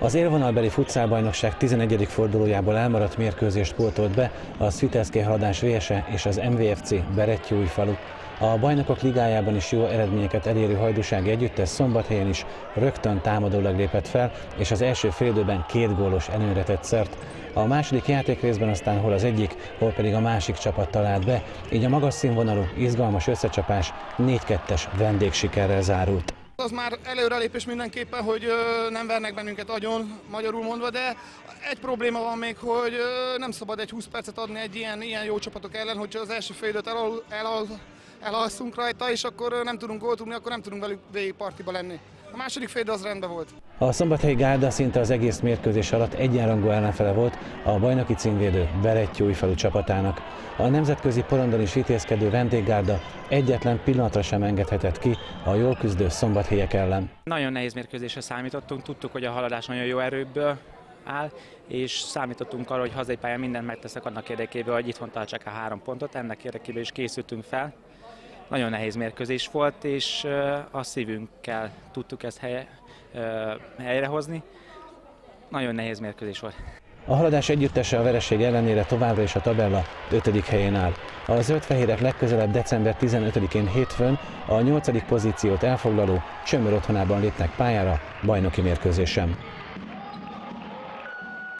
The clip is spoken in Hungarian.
Az élvonalbeli futszálbajnokság 11. fordulójából elmaradt mérkőzést pótolt be a Svitelszki haladás Vése és az MVFC falu. A bajnokok ligájában is jó eredményeket elérő hajdúsági együttes szombathelyen is rögtön támadólag lépett fel, és az első félidőben két gólos előre tett szert. A második játékrészben aztán hol az egyik, hol pedig a másik csapat talált be, így a magas színvonalú, izgalmas összecsapás 4-2-es vendégsikerrel zárult. Az már előrelépés mindenképpen, hogy nem vernek bennünket agyon, magyarul mondva, de egy probléma van még, hogy nem szabad egy 20 percet adni egy ilyen, ilyen jó csapatok ellen, hogyha az első fél időt elal, elal, elalszunk rajta, és akkor nem tudunk gólt akkor nem tudunk velük végig partiba lenni. A második fél az rendben volt. A szombathelyi Gárda szinte az egész mérkőzés alatt egyenrangú ellenfele volt a bajnoki címvédő falu csapatának. A nemzetközi porondon is ítézkedő vendéggárda egyetlen pillanatra sem engedhetett ki a jól küzdő szombathelyek ellen. Nagyon nehéz mérkőzésre számítottunk, tudtuk, hogy a haladás nagyon jó erőből áll, és számítottunk arra, hogy hazai pályán mindent megteszek annak érdekében, hogy itthon tartsák a három pontot, ennek érdekében is készültünk fel. Nagyon nehéz mérkőzés volt, és a szívünkkel tudtuk ezt helye, helyrehozni. Nagyon nehéz mérkőzés volt. A haladás együttese a vereség ellenére továbbra is a tabella 5. helyén áll. A zöldfehérek legközelebb december 15-én hétfőn a 8. pozíciót elfoglaló Csömör otthonában lépnek pályára bajnoki mérkőzésen.